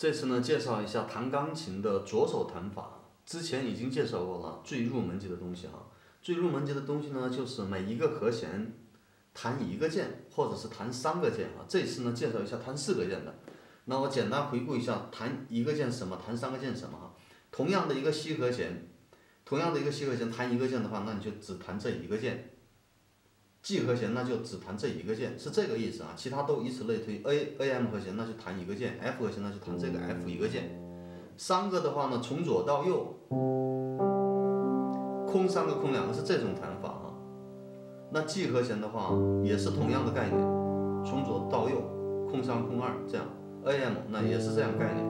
这次呢，介绍一下弹钢琴的左手弹法。之前已经介绍过了，最入门级的东西哈。最入门级的东西呢，就是每一个和弦弹一个键，或者是弹三个键啊。这次呢，介绍一下弹四个键的。那我简单回顾一下，弹一个键什么，弹三个键什么哈。同样的一个 C 和弦，同样的一个 C 和弦，弹一个键的话，那你就只弹这一个键。G 和弦那就只弹这一个键，是这个意思啊，其他都以此类推。A A M 和弦那就弹一个键，F 和弦那就弹这个 F 一个键。三个的话呢，从左到右，空三个空两个是这种弹法啊。那 G 和弦的话也是同样的概念，从左到右，空三空二这样。A M 那也是这样概念，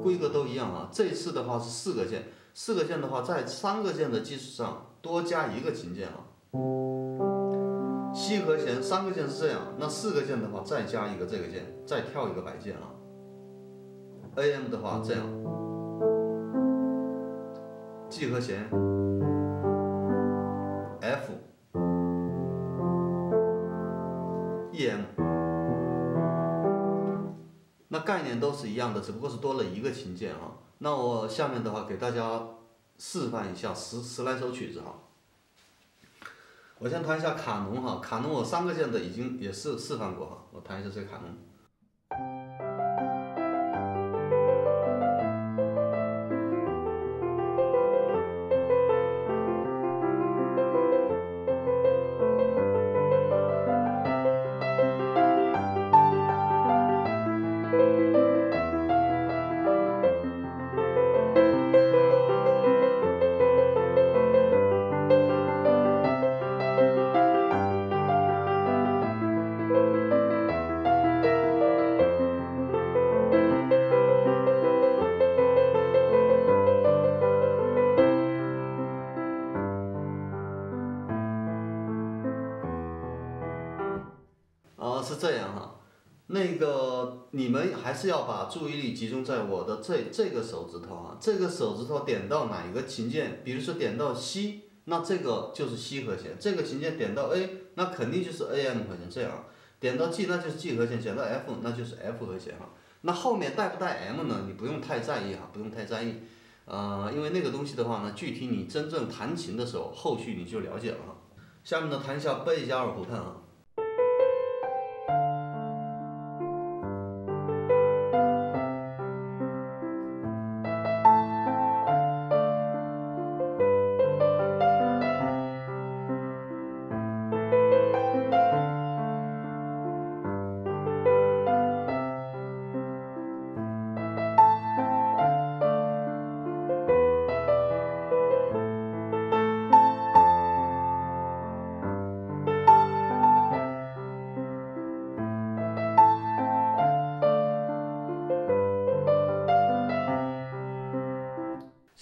规格都一样啊。这次的话是四个键，四个键的话在三个键的基础上多加一个琴键啊。C 和弦三个键是这样，那四个键的话再加一个这个键，再跳一个白键啊。A M 的话这样，G 和弦，F E M，那概念都是一样的，只不过是多了一个琴键啊。那我下面的话给大家示范一下十十来首曲子哈。我先谈一下卡农哈，卡农我三个键的已经也是示范过哈，我谈一下这个卡农。是这样哈，那个你们还是要把注意力集中在我的这这个手指头啊，这个手指头点到哪一个琴键，比如说点到 C，那这个就是 C 和弦；这个琴键点到 A，那肯定就是 A M 和弦。这样，点到 G 那就是 G 和弦，点到 F 那就是 F 和弦哈。那后面带不带 M 呢？你不用太在意哈，不用太在意，呃，因为那个东西的话呢，具体你真正弹琴的时候，后续你就了解了哈。下面呢，弹一下贝加尔湖畔啊。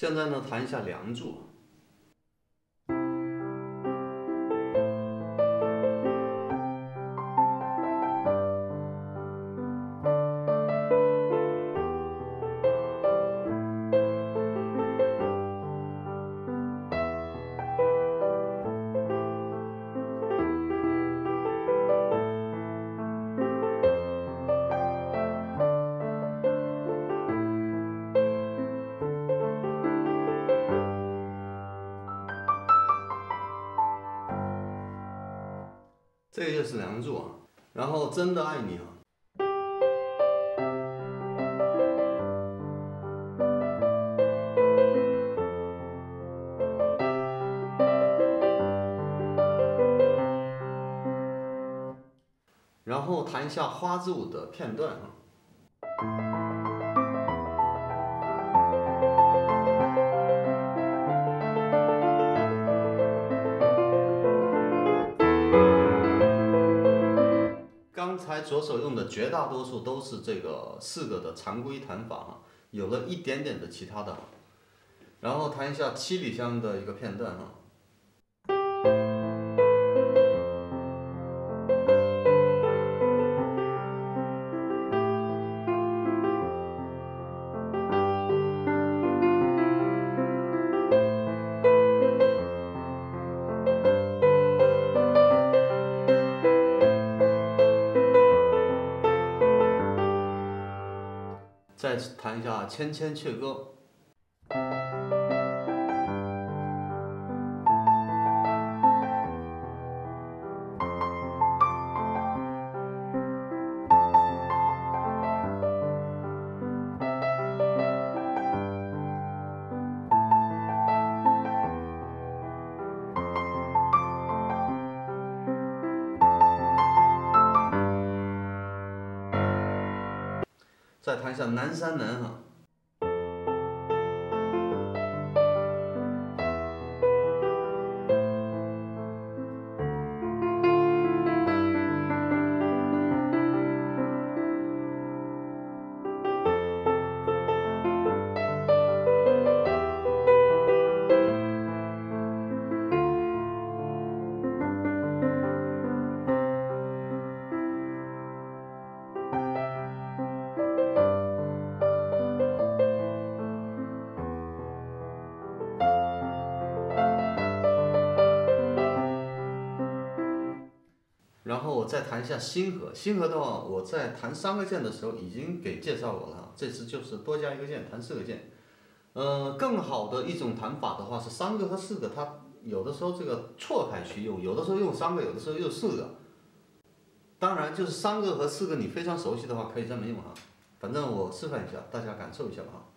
现在呢，谈一下《梁祝》。这个就是梁祝啊，然后真的爱你啊，然后弹一下花之舞的片段啊。左手用的绝大多数都是这个四个的常规弹法哈，有了一点点的其他的，然后弹一下七里香的一个片段哈。再谈一下《千千阙歌》。谈一下《南山南》哈。然后我再弹一下星河，星河的话，我在弹三个键的时候已经给介绍过了，这次就是多加一个键，弹四个键。呃，更好的一种弹法的话是三个和四个，它有的时候这个错开去用，有的时候用三个，有的时候用四个。当然就是三个和四个你非常熟悉的话可以这么用哈，反正我示范一下，大家感受一下哈。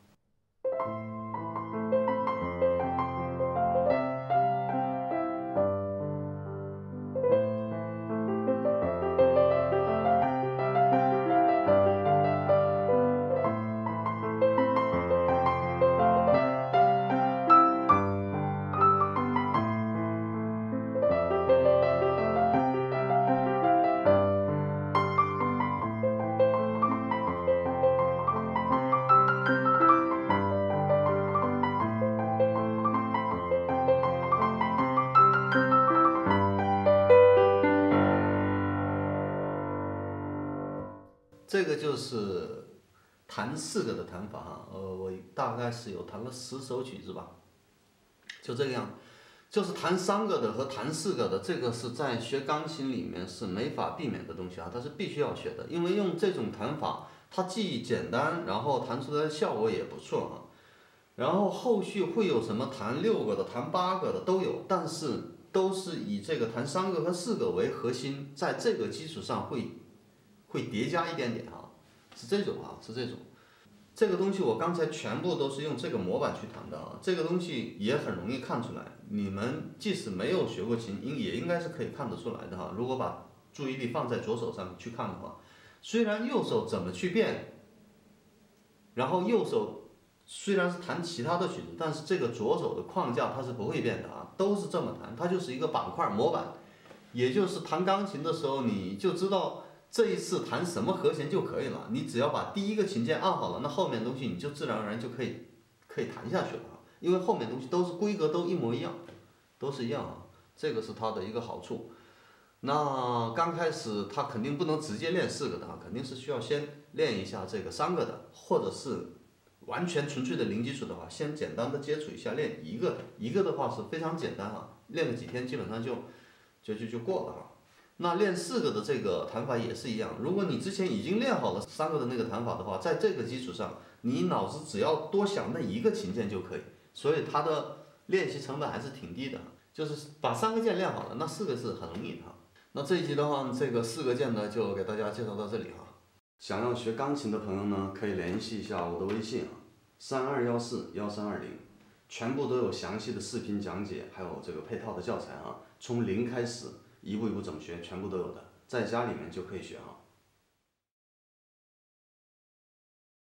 就是弹四个的弹法哈，呃，我大概是有弹了十首曲子吧，就这个样，就是弹三个的和弹四个的，这个是在学钢琴里面是没法避免的东西啊，它是必须要学的，因为用这种弹法，它既简单，然后弹出来的效果也不错啊，然后后续会有什么弹六个的、弹八个的都有，但是都是以这个弹三个和四个为核心，在这个基础上会。会叠加一点点啊，是这种啊，是这种。这个东西我刚才全部都是用这个模板去弹的啊，这个东西也很容易看出来。你们即使没有学过琴，应也应该是可以看得出来的哈。如果把注意力放在左手上去看的话，虽然右手怎么去变，然后右手虽然是弹其他的曲子，但是这个左手的框架它是不会变的啊，都是这么弹，它就是一个板块模板，也就是弹钢琴的时候你就知道。这一次弹什么和弦就可以了，你只要把第一个琴键按好了，那后面东西你就自然而然就可以可以弹下去了，因为后面东西都是规格都一模一样，都是一样啊，这个是它的一个好处。那刚开始他肯定不能直接练四个的啊，肯定是需要先练一下这个三个的，或者是完全纯粹的零基础的话，先简单的接触一下练一个，一个的话是非常简单啊，练个几天基本上就就就就过了啊。那练四个的这个弹法也是一样，如果你之前已经练好了三个的那个弹法的话，在这个基础上，你脑子只要多想那一个琴键就可以，所以它的练习成本还是挺低的，就是把三个键练好了，那四个是很容易的。那这一集的话，这个四个键呢就给大家介绍到这里哈。想要学钢琴的朋友呢，可以联系一下我的微信啊，三二幺四幺三二零，全部都有详细的视频讲解，还有这个配套的教材啊，从零开始。一步一步怎么学，全部都有的，在家里面就可以学哈。